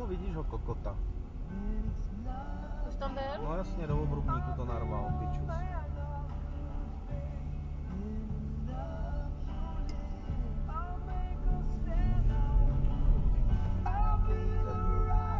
No vidíš ho kokota. Už tam byl? No jasně, do obrubníku to narval.